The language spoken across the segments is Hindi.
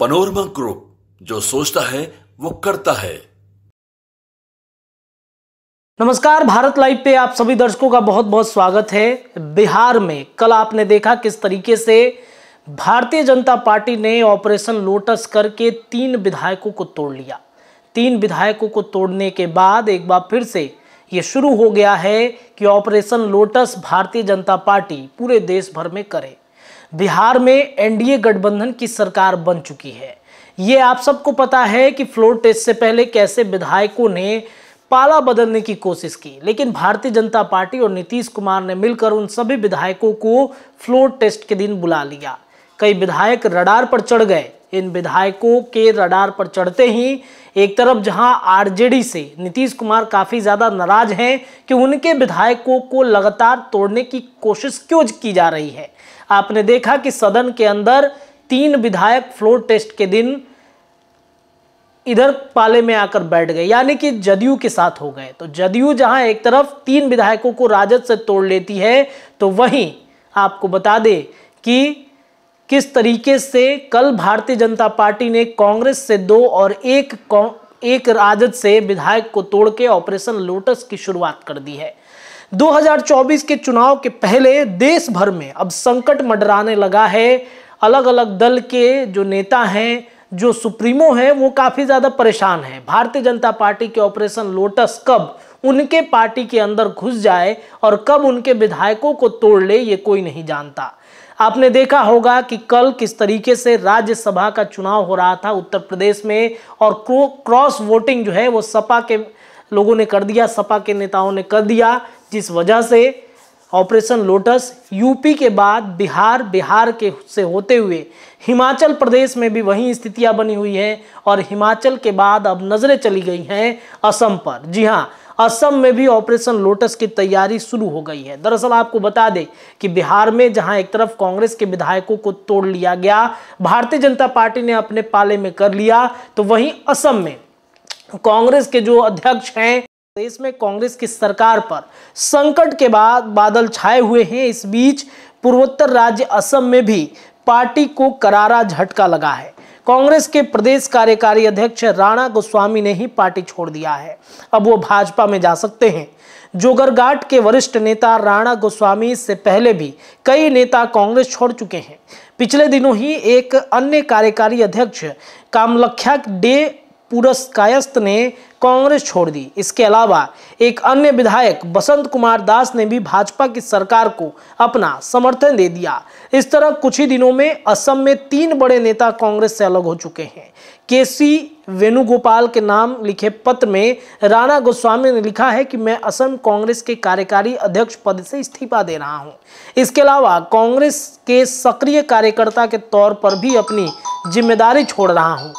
पनोरमा ग्रुप जो सोचता है, वो करता है। नमस्कार, भारत लाइव पे आप सभी दर्शकों का बहुत बहुत स्वागत है। बिहार में कल आपने देखा किस तरीके से भारतीय जनता पार्टी ने ऑपरेशन लोटस करके तीन विधायकों को तोड़ लिया। तीन विधायकों को तोड़ने के बाद एक बार फिर से ये शुरू हो गया है कि operation lotus Bharatiya Janata party पूरे देश भर में करे। बिहार में एनडीए गठबंधन की सरकार बन चुकी है। ये आप सबको पता है कि फ्लोर टेस्ट से पहले कैसे विधायकों ने पाला बदलने की कोशिश की, लेकिन भारतीय जनता पार्टी और नीतीश कुमार ने मिलकर उन सभी विधायकों को फ्लोर टेस्ट के दिन बुला लिया। कई विधायक रडार पर चढ़ गए। इन विधायकों के रडार पर चढ़ते ही एक तरफ़ जहाँ आरजेडी से नीतीश कुमार काफ़ी ज़्यादा नाराज़ हैं कि उनके विधायकों को लगातार तोड़ने की कोशिश क्यों की जा रही है। आपने देखा कि सदन के अंदर तीन विधायक फ्लोर टेस्ट के दिन इधर पाले में आकर बैठ गए, यानी कि जदयू के साथ हो गए। तो जदयू जहाँ एक तरफ़ तीन विधायकों को राजद से तोड़ लेती है तो वहीं आपको बता दे कि किस तरीके से कल भारतीय जनता पार्टी ने कांग्रेस से दो और एक एक राजद से विधायक को तोड़ के ऑपरेशन लोटस की शुरुआत कर दी है। 2024 के चुनाव के पहले देश भर में अब संकट मंडराने लगा है। अलग अलग दल के जो नेता हैं, जो सुप्रीमो हैं, वो काफ़ी ज़्यादा परेशान हैं। भारतीय जनता पार्टी के ऑपरेशन लोटस कब उनके पार्टी के अंदर घुस जाए और कब उनके विधायकों को तोड़ ले, ये कोई नहीं जानता। आपने देखा होगा कि कल किस तरीके से राज्यसभा का चुनाव हो रहा था उत्तर प्रदेश में और क्रॉस वोटिंग जो है वो सपा के लोगों ने कर दिया, सपा के नेताओं ने कर दिया, जिस वजह से ऑपरेशन लोटस यूपी के बाद बिहार बिहार के से होते हुए हिमाचल प्रदेश में भी वही स्थितियाँ बनी हुई हैं और हिमाचल के बाद अब नज़रें चली गई हैं असम पर। जी हाँ असम में भी ऑपरेशन लोटस की तैयारी शुरू हो गई है। दरअसल आपको बता दें कि बिहार में, जहाँ एक तरफ़ कांग्रेस के विधायकों को तोड़ लिया गया, भारतीय जनता पार्टी ने अपने पाले में कर लिया तो वहीं असम में कांग्रेस के जो अध्यक्ष हैं, देश में कांग्रेस की सरकार पर संकट के बाद बादल छाए हुए हैं। इस बीच पूर्वोत्तर राज्य असम में भी पार्टी को करारा झटका लगा है। कांग्रेस के प्रदेश कार्यकारी अध्यक्ष राणा गोस्वामी ने ही पार्टी छोड़ दिया है। अब वो भाजपा में जा सकते हैं। जोगरघाट के वरिष्ठ नेता राणा गोस्वामी से पहले भी कई नेता कांग्रेस छोड़ चुके हैं। पिछले दिनों ही एक अन्य कार्यकारी अध्यक्ष कामलख्या डे पुरस्कायस्त ने कांग्रेस छोड़ दी। इसके अलावा एक अन्य विधायक बसंत कुमार दास ने भी भाजपा की सरकार को अपना समर्थन दे दिया। इस तरह कुछ ही दिनों में असम में तीन बड़े नेता कांग्रेस से अलग हो चुके हैं। केसी वेणुगोपाल के नाम लिखे पत्र में राणा गोस्वामी ने लिखा है कि मैं असम कांग्रेस के कार्यकारी अध्यक्ष पद से इस्तीफा दे रहा हूँ। इसके अलावा कांग्रेस के सक्रिय कार्यकर्ता के तौर पर भी अपनी ज़िम्मेदारी छोड़ रहा हूँ।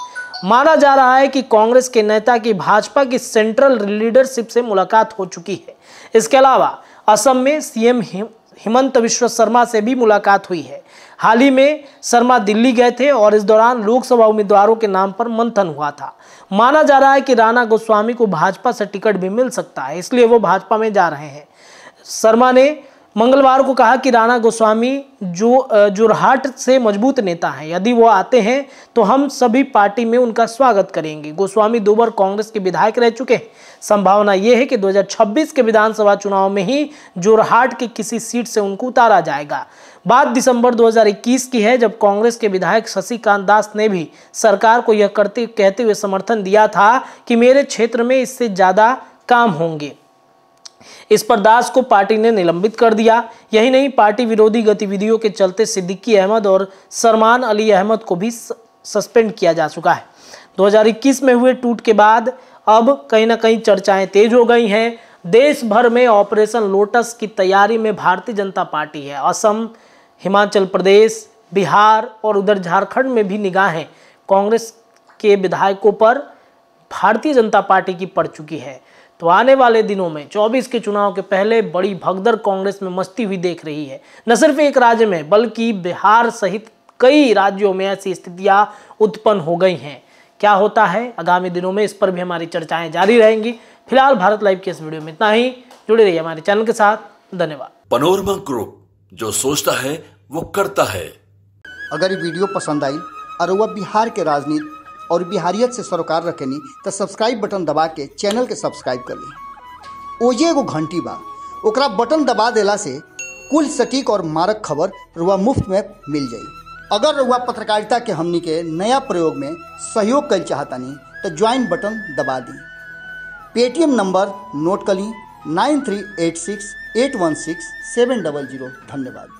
माना जा रहा है कि कांग्रेस के नेता की भाजपा की सेंट्रल लीडरशिप से मुलाकात हो चुकी है। इसके अलावा असम में सीएम हेमंत विश्व शर्मा से भी मुलाकात हुई है। हाल ही में शर्मा दिल्ली गए थे और इस दौरान लोकसभा उम्मीदवारों के नाम पर मंथन हुआ था। माना जा रहा है कि राणा गोस्वामी को भाजपा से टिकट भी मिल सकता है, इसलिए वो भाजपा में जा रहे हैं। शर्मा ने मंगलवार को कहा कि राणा गोस्वामी, जो जोरहाट से मज़बूत नेता हैं, यदि वो आते हैं तो हम सभी पार्टी में उनका स्वागत करेंगे। गोस्वामी दो बार कांग्रेस के विधायक रह चुके हैं। संभावना ये है कि 2026 के विधानसभा चुनाव में ही जोरहाट की किसी सीट से उनको उतारा जाएगा। बात दिसंबर 2021 की है, जब कांग्रेस के विधायक शशिकांत दास ने भी सरकार को यह करते, कहते हुए समर्थन दिया था कि मेरे क्षेत्र में इससे ज़्यादा काम होंगे। इस पर दास को पार्टी ने निलंबित कर दिया। यही नहीं, पार्टी विरोधी गतिविधियों के चलते सिद्दीकी अहमद और सरमान अली अहमद को भी सस्पेंड किया जा चुका है। 2021 में हुए टूट के बाद अब कहीं ना कहीं चर्चाएँ तेज हो गई हैं। देश भर में ऑपरेशन लोटस की तैयारी में भारतीय जनता पार्टी है। असम, हिमाचल प्रदेश, बिहार और उधर झारखंड में भी निगाहें कांग्रेस के विधायकों पर भारतीय जनता पार्टी की पड़ चुकी है। तो आने वाले दिनों में 24 के चुनाव के पहले बड़ी भगदड़ कांग्रेस में मस्ती हुई देख रही है। न सिर्फ़ एक राज्य में बल्कि बिहार सहित कई राज्यों में ऐसी स्थितियाँ उत्पन्न हो गई हैं। क्या होता है? आगामी दिनों में इस पर भी हमारी चर्चाएँ जारी रहेंगी। फ़िलहाल भारत लाइव के इस वीडियो में इतना ही। जुड़े रहिए हमारे चैनल के साथ। धन्यवाद। पनोरमा ग्रुप जो सोचता है वो करता है। अगर ये वीडियो पसंद आई और वह बिहार के राजनीति और बिहारियत से सरोकार रखेनी तो सब्सक्राइब बटन दबा के चैनल के सब्सक्राइब कर ली। ओजे एगो घंटी बा। ओकरा बटन दबा देला से कुल सटीक और मारक खबर रुआ मुफ़्त में मिल जाई। अगर रुआ पत्रकारिता के हमनी के नया प्रयोग में सहयोग कर चाहतनी तो ज्वाइन बटन दबा दी। पेटीएम नंबर नोट कर ली nine three eight six eight one six seven double zero. धन्यवाद।